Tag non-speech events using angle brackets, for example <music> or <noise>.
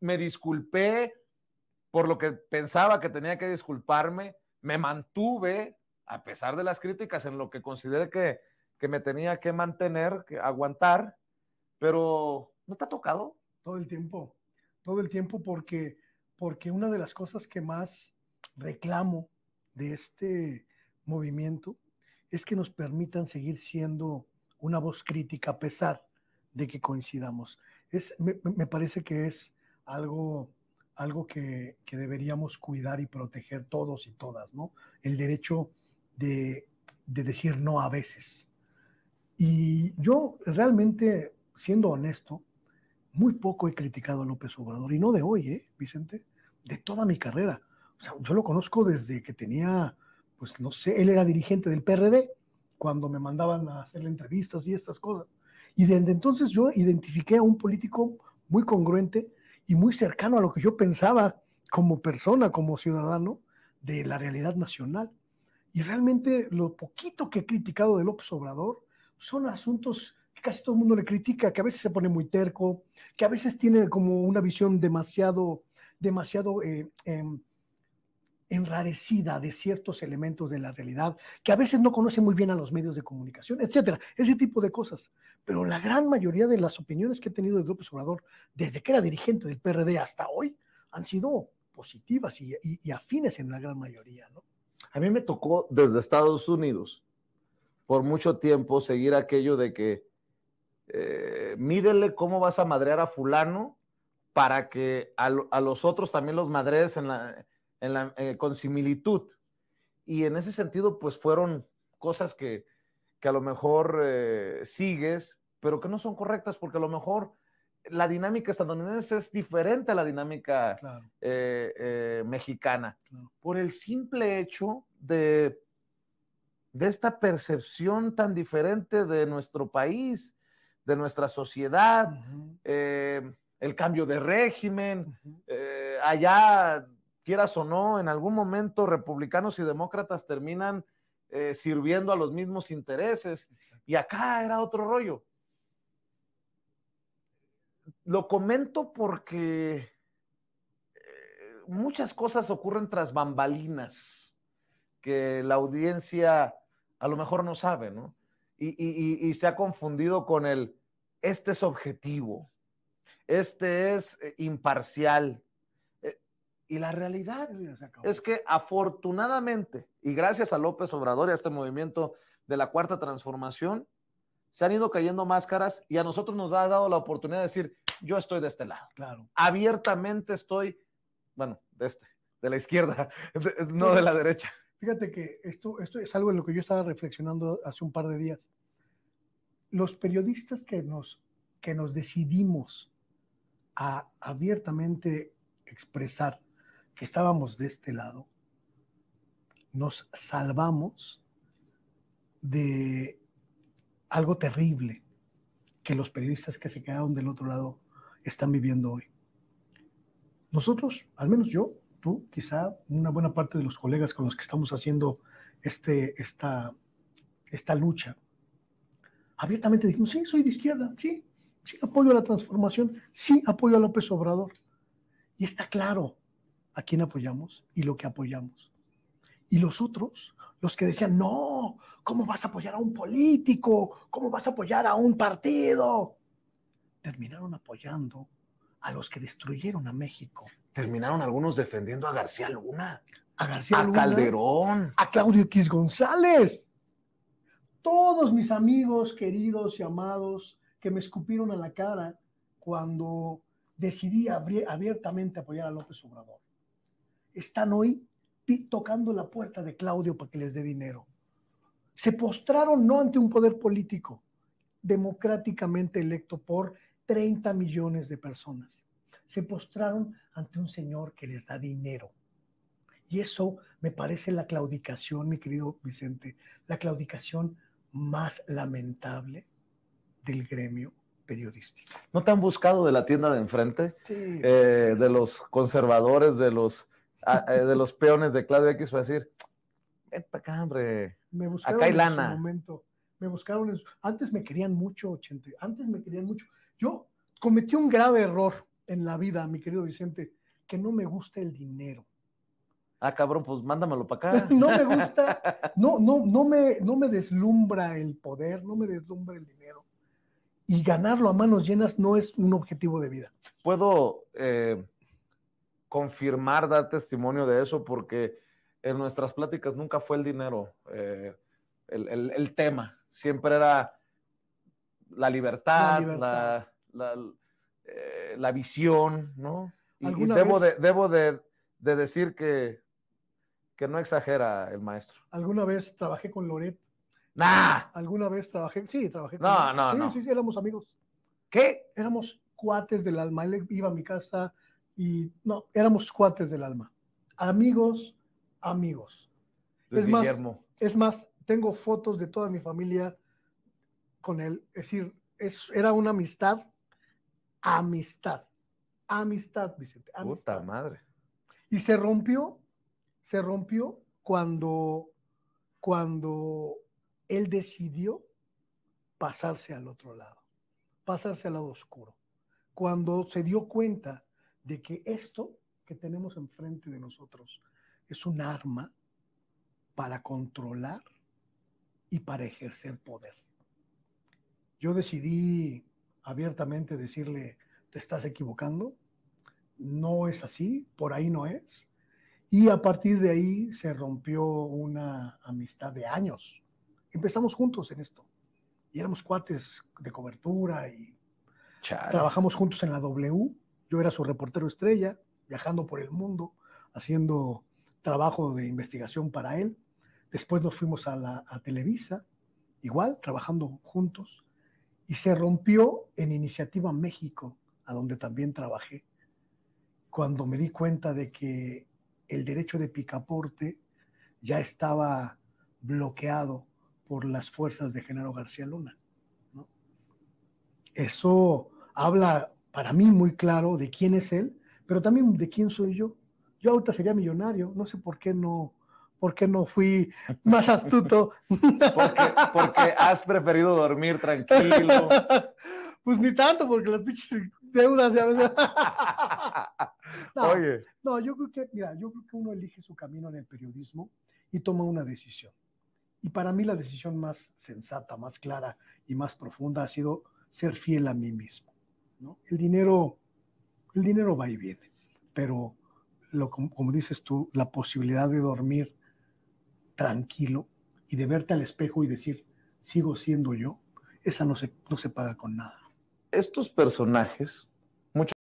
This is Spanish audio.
me disculpé por lo que pensaba que tenía que disculparme, me mantuve, a pesar de las críticas, en lo que consideré que, que me tenía que mantener, que aguantar, pero ¿no te ha tocado? Todo el tiempo, todo el tiempo porque, porque una de las cosas que más reclamo de este movimiento es que nos permitan seguir siendo una voz crítica a pesar de que coincidamos. Es, me, me parece que es algo, algo que, que, deberíamos cuidar y proteger todos y todas, ¿no? El derecho de, de decir no a veces. Y yo realmente, siendo honesto, muy poco he criticado a López Obrador, y no de hoy, ¿eh, Vicente? De toda mi carrera. O sea, yo lo conozco desde que tenía, pues no sé, él era dirigente del PRD, cuando me mandaban a hacerle entrevistas y estas cosas. Y desde entonces yo identifiqué a un político muy congruente y muy cercano a lo que yo pensaba como persona, como ciudadano de la realidad nacional. Y realmente lo poquito que he criticado de López Obrador son asuntos que casi todo el mundo le critica, que a veces se pone muy terco, que a veces tiene como una visión demasiado, demasiado eh, eh, enrarecida de ciertos elementos de la realidad, que a veces no conoce muy bien a los medios de comunicación, etcétera, ese tipo de cosas. Pero la gran mayoría de las opiniones que he tenido de López Obrador, desde que era dirigente del PRD hasta hoy, han sido positivas y, afines en la gran mayoría, ¿no? A mí me tocó desde Estados Unidos por mucho tiempo seguir aquello de que eh, cómo vas a madrear a fulano para que a, los otros también los madrees en la, en la, eh, con similitud. Y en ese sentido, pues fueron cosas que, que a lo mejor eh, sigues, pero que no son correctas porque a lo mejor la dinámica estadounidense es diferente a la dinámica claro. eh, eh, mexicana, claro. por el simple hecho de, de, esta percepción tan diferente de nuestro país, de nuestra sociedad, uh -huh. el cambio de régimen, uh -huh. allá quieras o no, en algún momento republicanos y demócratas terminan eh, sirviendo a los mismos intereses. Exacto. Y acá era otro rollo. Lo comento porque eh, muchas cosas ocurren tras bambalinas que la audiencia a lo mejor no sabe, ¿no? Y, y, y se ha confundido con el, este es objetivo, este es eh, imparcial, y la realidad es que afortunadamente, y gracias a López Obrador y a este movimiento de la cuarta transformación, se han ido cayendo máscaras y a nosotros nos ha dado la oportunidad de decir, yo estoy de este lado. Claro. Abiertamente estoy, bueno, de este, de la izquierda, <laughs> de, no de la derecha. Fíjate que esto, esto es algo en lo que yo estaba reflexionando hace un par de días. Los periodistas que nos, que nos decidimos a abiertamente expresar que estábamos de este lado, nos salvamos de algo terrible que los periodistas que se quedaron del otro lado están viviendo hoy. Nosotros, al menos yo, tú, quizá una buena parte de los colegas con los que estamos haciendo este, esta, esta lucha, abiertamente dijimos, sí, soy de izquierda, sí, sí apoyo a la transformación, sí apoyo a López Obrador. Y está claro, a quién apoyamos y lo que apoyamos. Y los otros, los que decían, no, ¿cómo vas a apoyar a un político? ¿Cómo vas a apoyar a un partido? Terminaron apoyando a los que destruyeron a México. Terminaron algunos defendiendo a García Luna. A García a Luna. Calderón. A Claudio X González. Todos mis amigos queridos y amados que me escupieron a la cara cuando decidí abiertamente apoyar a López Obrador están hoy tocando la puerta de Claudio para que les dé dinero. Se postraron no ante un poder político democráticamente electo por 30 millones de personas. Se postraron ante un señor que les da dinero. Y eso me parece la claudicación, mi querido Vicente, la claudicación más lamentable del gremio periodístico. ¿No te han buscado de la tienda de enfrente? Sí. Eh, de los conservadores, de los a, de los peones de Claudio X fue decir, ven para acá, hombre. Me buscaron acá hay en lana. su momento. Me buscaron en su... Antes me querían mucho, Chente. Antes me querían mucho. Yo cometí un grave error en la vida, mi querido Vicente, que no me gusta el dinero. Ah, cabrón, pues mándamelo para acá. <laughs> no me gusta, <laughs> no, no, no me, no me deslumbra el poder, no me deslumbra el dinero. Y ganarlo a manos llenas no es un objetivo de vida. Puedo eh, confirmar, dar testimonio de eso, porque en nuestras pláticas nunca fue el dinero eh, el, tema. Siempre era la libertad, la, eh, visión, ¿no? Y, debo, de, debo de, decir que, que, no exagera el maestro. ¿Alguna vez trabajé con Loret? Nah. ¿Alguna vez trabajé? Sí, trabajé con No, no, sí, no. Sí, sí, éramos amigos. ¿Qué? Éramos cuates del alma. Él iba a mi casa y no, éramos cuates del alma. Amigos, amigos. es más, es más, tengo fotos de toda mi familia con él. Es decir, es, era una amistad, amistad, amistad, Vicente. Puta madre. Y se rompió, se rompió cuando, cuando él decidió pasarse al otro lado, pasarse al lado oscuro. Cuando se dio cuenta de que esto que tenemos enfrente de nosotros es un arma para controlar y para ejercer poder. Yo decidí abiertamente decirle, te estás equivocando, no es así, por ahí no es. Y a partir de ahí se rompió una amistad de años. Empezamos juntos en esto. Y éramos cuates de cobertura y trabajamos juntos en la W. Yo era su reportero estrella, viajando por el mundo, haciendo trabajo de investigación para él. Después nos fuimos a, la, Televisa, igual, trabajando juntos. Y se rompió en Iniciativa México, a donde también trabajé, cuando me di cuenta de que el derecho de picaporte ya estaba bloqueado por las fuerzas de Genaro García Luna. Eso habla para mí muy claro de quién es él, pero también de quién soy yo. Yo ahorita sería millonario, no sé por qué no, por qué no fui más astuto. porque, porque has preferido dormir tranquilo. <laughs> Pues ni tanto, porque las pinches deudas ya veces. <laughs> no, Oye. No, yo creo que, mira, yo creo que uno elige su camino en el periodismo y toma una decisión. Y para mí la decisión más sensata, más clara y más profunda ha sido ser fiel a mí mismo. El dinero, el dinero va y viene, pero lo, como, dices tú, la posibilidad de dormir tranquilo y de verte al espejo y decir, sigo siendo yo, esa no se, no se paga con nada. Estos personajes